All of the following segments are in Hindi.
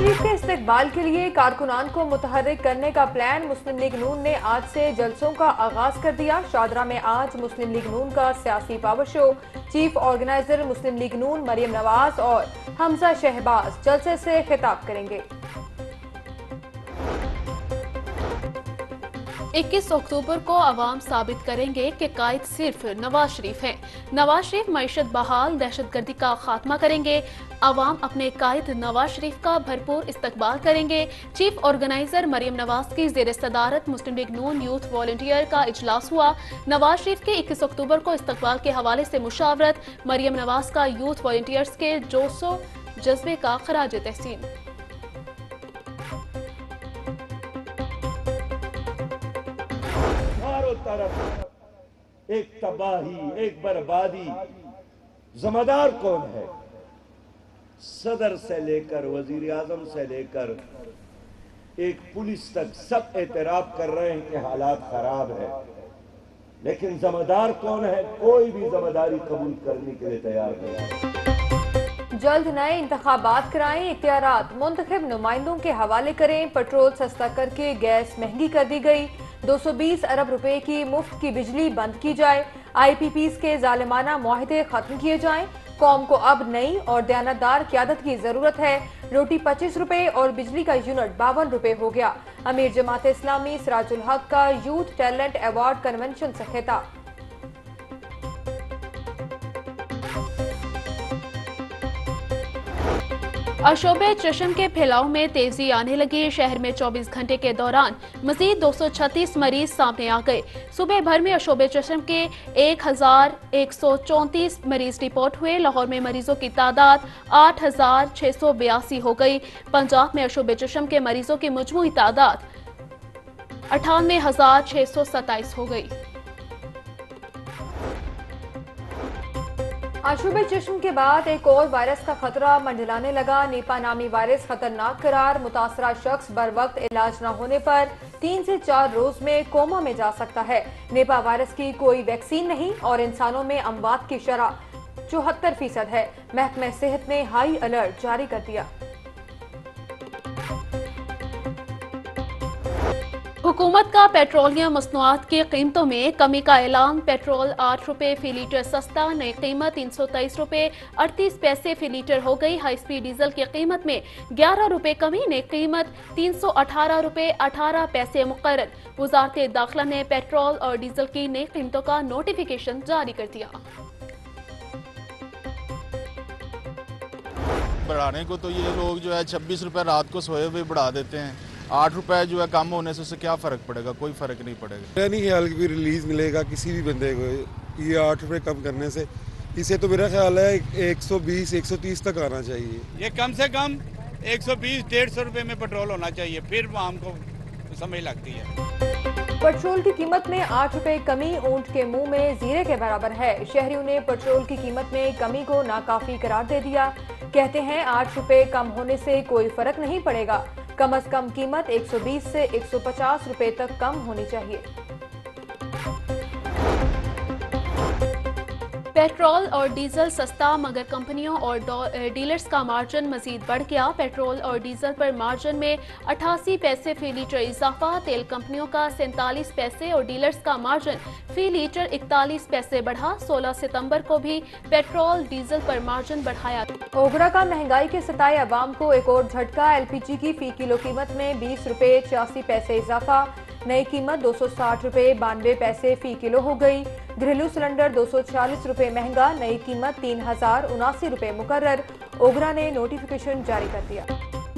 शरीफ के इस्तेकबाल के लिए कारकुनान को मुतहरिक करने का प्लान। मुस्लिम लीग नून ने आज से जलसों का आगाज़ कर दिया। शादरा में आज मुस्लिम लीग नून का सियासी power show. Chief organizer Muslim League Noon Maryam Nawaz और हमजा शहबाज जलसे से खिताब करेंगे। 21 अक्टूबर को आवाम साबित करेंगे कि कायद सिर्फ़ नवाज़ शरीफ हैं। नवाज़ शरीफ मीशत बहाल दहशत गर्दी का खात्मा करेंगे। आवाम अपने कायद नवाज़ शरीफ का भरपूर इस्तकबाल करेंगे। चीफ ऑर्गेनाइजर मरियम नवाज़ की जेर सदारत मुस्लिम लीग नून यूथ वॉल्टियर का इजलास हुआ। नवाज़ शरीफ के 21 अक्टूबर को इस्तकबाल के हवाले से मुशावरत मरियम नवाज़ का यूथ वॉल्टियर्स के जोशो जज्बे का खराज तहसीन। चारों तरफ़। एक तबाही, एक बर्बादी। जमादार कौन है? सदर से लेकर वज़ीर आज़म से लेकर, एक पुलिस तक सब एतराब कर रहे हैं कि हालात खराब है। लेकिन जमादार कौन है? कोई भी जमादारी कबूल करने के लिए तैयार नहीं जल्द नए इंतबात कराएँ इख्तियार मुंतखब नुमाइंदों के हवाले करें, पेट्रोल सस्ता करके गैस महँगी कर दी गई। 220 अरब रुपए की मुफ़्त की बिजली बंद की जाए। आईपीपीज के जालिमाना माहदे खत्म किए जाएँ। कौम को अब नई और दयानतदार क्यादत की ज़रूरत है। रोटी पच्चीस रुपए और बिजली का यूनिट बावन रुपए हो गया। अमीर जमात इस्लामी, सराजुल हक का यूथ टैलेंट अवार्ड कन्वेंशन से खिताब अशोबे चशम के फैलाव में तेज़ी आने लगी। शहर में 24 घंटे के दौरान मजीद 236 मरीज़ सामने आ गए। सुबह भर में अशोबे चशम के एक हज़ार एक सौ चौंतीस मरीज़ रिपोर्ट हुए। लाहौर में मरीजों की तादाद आठ हज़ार छह सौ बयासी हो गई। पंजाब में अशोबे चशम के मरीजों की मजमू तादाद अठानवे हो गई। आशुबे चश्म के बाद एक और वायरस का खतरा मंडलाने लगा। नेपा नामी वायरस खतरनाक करार। मुतासरा शख्स बर वक्त इलाज न होने पर तीन से चार रोज में कोमा में जा सकता है। नेपा वायरस की कोई वैक्सीन नहीं और इंसानों में अमवात की शरह चौहत्तर फ़ीसद है। महकमे सेहत ने हाई अलर्ट जारी कर दिया। हुकूमत का पेट्रोलियम मसनूआत की कीमतों में कमी का ऐलान। पेट्रोल आठ रुपए फ़ी लीटर सस्ता, नई कीमत तीन सौ तेईस रुपए अड़तीस पैसे फ़ी लीटर हो गई। हाई स्पीड डीजल की कीमत में ग्यारह रुपए कमी, नई कीमत तीन सौ अठारह रुपए अठारह पैसे मुकर वजारत दाखिला ने पेट्रोल और डीजल की नई कीमतों का नोटिफिकेशन जारी कर दिया। बढ़ाने को तो ये लोग जो है छब्बीस रुपए रात को सोए हुए बढ़ा देते हैं। आठ रुपए जो है कम होने से उससे क्या फ़र्क पड़ेगा? कोई फ़र्क नहीं पड़ेगा। मेरा नहीं ख्याल कि रिलीज़ मिलेगा किसी भी बंदे को। ये आठ रुपये कम करने से। इसे तो मेरा ख्याल है 120 130 तक आना चाहिए। ये कम से कम 120 डेढ़ सौ रुपये में पेट्रोल होना चाहिए। फिर हमको समझ लगती है। पेट्रोल की कीमत में आठ रुपए कमी ऊँट के मुँह में जीरे के बराबर है। शहरियों ने पेट्रोल की कीमत में कमी को नाकाफी करार दे दिया। कहते हैं आठ रुपए कम होने से कोई फ़र्क नहीं पड़ेगा। कम अज कम कीमत 120 से 150 रुपए तक कम होनी चाहिए। पेट्रोल और डीजल सस्ता, मगर कंपनियों और डीलर्स का मार्जिन मजीद बढ़ गया। पेट्रोल और डीजल पर मार्जिन में अठासी पैसे फ़ी लीटर इजाफा, तेल कंपनियों का सैंतालीस पैसे और डीलर्स का मार्जिन फ़ी लीटर इकतालीस पैसे बढ़ा। 16 सितंबर को भी पेट्रोल, डीजल पर मार्जिन बढ़ाया। ओगरा का महँगाई के सताए अवाम को एक और झटका, एलपीजी की फ़ी किलो कीमत में बीस रुपए छियासी पैसे इजाफा। नई कीमत दो सौ साठ रुपए, बानवे पैसे फ़ी किलो हो गई। घरेलू सिलेंडर दो सौ छियालीस महँगा, नई कीमत तीन हज़ार उनासी रुपए मुकर्र ओगरा ने नोटिफिकेशन जारी कर दिया।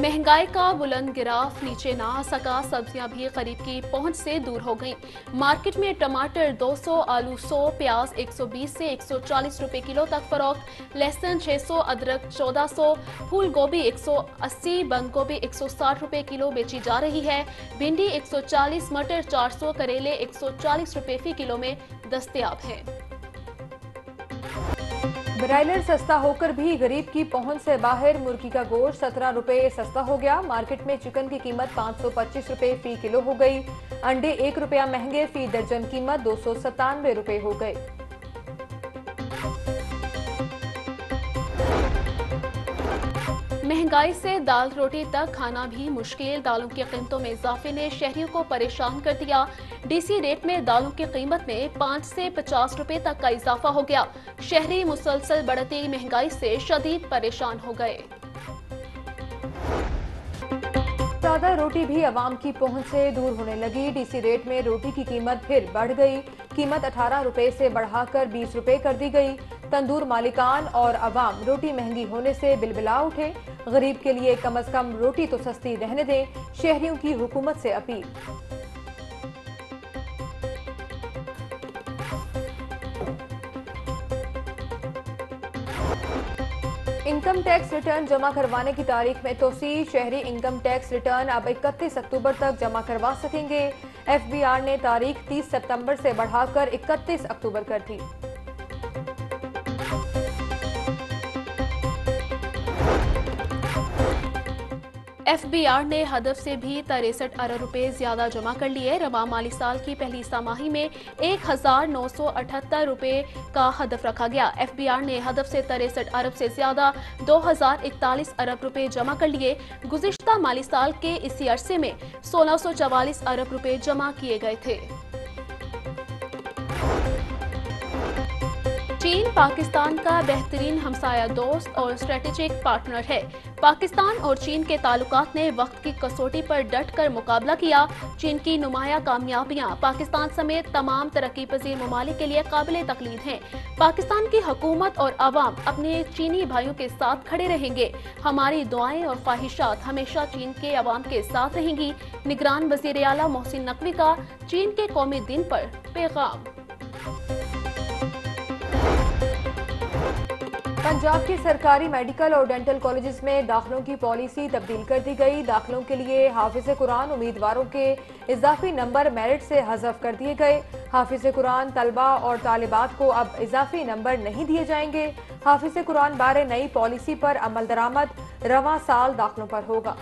महँगाई का बुलंद गिराफ नीचे ना आ सका सब्ज़ियाँ भी करीब की पहुँच से दूर हो गईं। मार्केट में टमाटर 200, आलू 100, प्याज 120 से 140 रुपए किलो तक फरोख्त। लहसुन 600, अदरक 1400, फूल गोभी 180, बंद गोभी 160 रुपए किलो बेची जा रही है। भिंडी 140, मटर 400, करेले 140 रुपए फ़ी किलो में दस्तियाब है। ब्रायलर सस्ता होकर भी गरीब की पहुँच से बाहर मुर्गी का गोश्त सत्रह रुपए सस्ता हो गया। मार्केट में चिकन की कीमत पाँच सौ पच्चीस रुपए फ़ी किलो हो गई। अंडे एक रुपया महँगे, फ़ी दर्जन कीमत दो सौ सतानवे रुपए हो गई महँगाई से दाल रोटी तक खाना भी मुश्किल। दालों की कीमतों में इजाफे ने शहरियों को परेशान कर दिया। डीसी रेट में दालों की कीमत में पाँच से पचास रुपए तक का इजाफा हो गया। शहरी मुसलसल बढ़ती महँगाई से शदीद परेशान हो गए। ज़्यादा रोटी भी आवाम की पहुँच से दूर होने लगी। डीसी रेट में रोटी की कीमत फिर बढ़ गई। कीमत 18 रुपए से बढ़ाकर 20 रुपए कर दी गई। तंदूर मालिकान और आवाम रोटी महँगी होने से बिलबिला उठे। गरीब के लिए कम अज कम रोटी तो सस्ती रहने दें, शहरियों की हुकूमत से अपील। इनकम टैक्स रिटर्न जमा करवाने की तारीख में तोसी शहरी इनकम टैक्स रिटर्न अब 31 अक्टूबर तक जमा करवा सकेंगे। एफबीआर ने तारीख 30 सितंबर से बढ़ाकर 31 अक्टूबर कर दी। एफबीआर ने हदफ से भी तिरसठ अरब रुपए ज़्यादा जमा कर लिए। रवा माली साल की पहली सामाही में एक हज़ार नौ सौ अठहत्तर रुपए का हदफ रखा गया। एफबीआर ने हदफ से तिरसठ अरब से ज़्यादा दो हज़ार इकतालीस अरब रुपए जमा कर लिए। गुजश्ता माली साल के इसी अरसे में सोलह सौ चवालीस अरब रुपए जमा किए गए थे। चीन पाकिस्तान का बेहतरीन हमसाया दोस्त और स्ट्रेटेजिक पार्टनर है। पाकिस्तान और चीन के ताल्लुकात ने वक्त की कसौटी पर डट कर मुकाबला किया। चीन की नुमाया कामयाबियाँ पाकिस्तान समेत तमाम तरक्की पजीर ममालिक के लिए काबिल तकलीद हैं। पाकिस्तान की हकूमत और आवाम अपने चीनी भाइयों के साथ खड़े रहेंगे। हमारी दुआएँ और ख्वाहिशात हमेशा चीन के अवाम के साथ रहेंगी। निगरान वज़ीर अला मोहसिन नकवी का चीन के कौमी दिन पर पैगाम। पंजाब के सरकारी मेडिकल और डेंटल कॉलेजेस में दाखिलों की पॉलिसी तब्दील कर दी गई। दाखिलों के लिए हाफिज कुरान उम्मीदवारों के इजाफी नंबर मेरिट से हजफ कर दिए गए। हाफिज कुरान तलबा और तालिबात को अब इजाफी नंबर नहीं दिए जाएँगे। हाफिज कुरान बारे नई पॉलिसी पर अमल दरामद, रवा साल दाखिलों पर होगा।